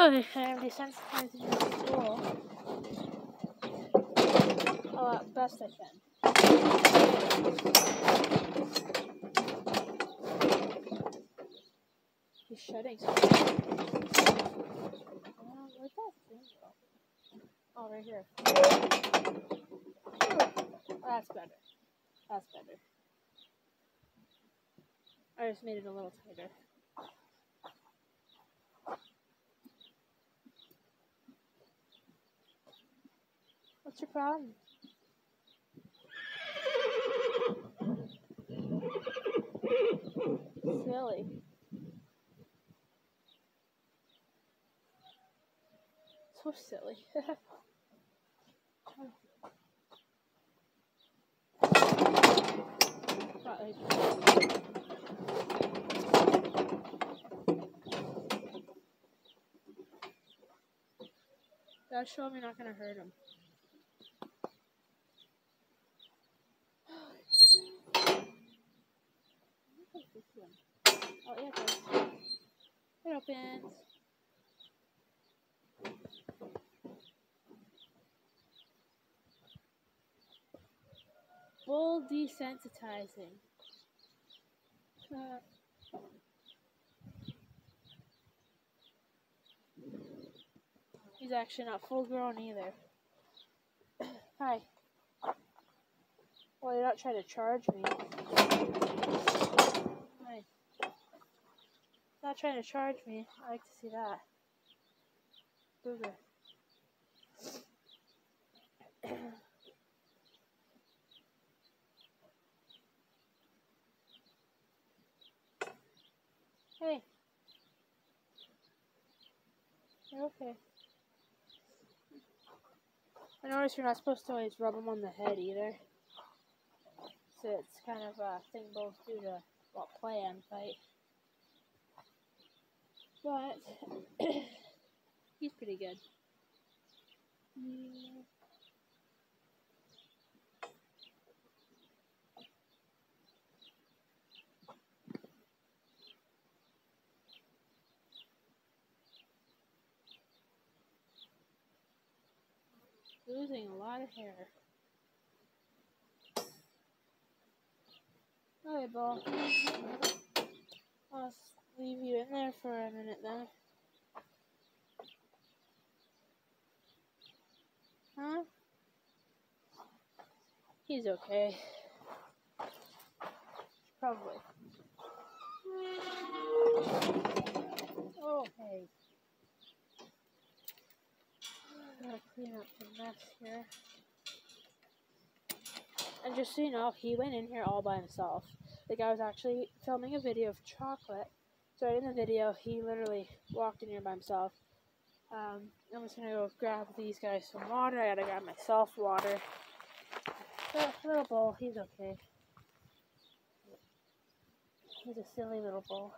Oh, okay, I'm desensitizing the school. Oh, at best I can. He's shutting something. Where'd that thing go? Oh, right here. Oh, that's better. That's better. I just made it a little tighter. What's your problem? Silly. So silly. Gotta show him you're not gonna hurt him. Oh, yeah, it. It opens. Bull desensitizing. Uh, he's actually not full grown either. Hi. Well, you're not trying to charge me. Hi. Not trying to charge me. I like to see that. Booger. hey. You're okay. I notice you're not supposed to always rub them on the head either. So it's kind of a thing both do to well, play and fight. But he's pretty good. Yeah. Losing a lot of hair. Okay, ball. I'll leave you in there for a minute then. Huh? He's okay. Probably. Oh, hey. Gotta clean up the mess here. And just so you know, he went in here all by himself. Like, I was actually filming a video of chocolate. So in the video, he literally walked in here by himself. Um, I'm just gonna go grab these guys some water. I gotta grab myself water. Oh, little bull, he's okay. He's a silly little bull.